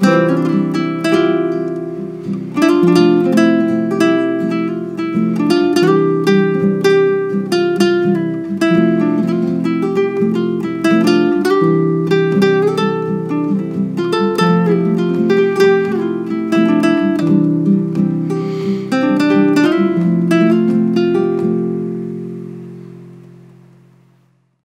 Música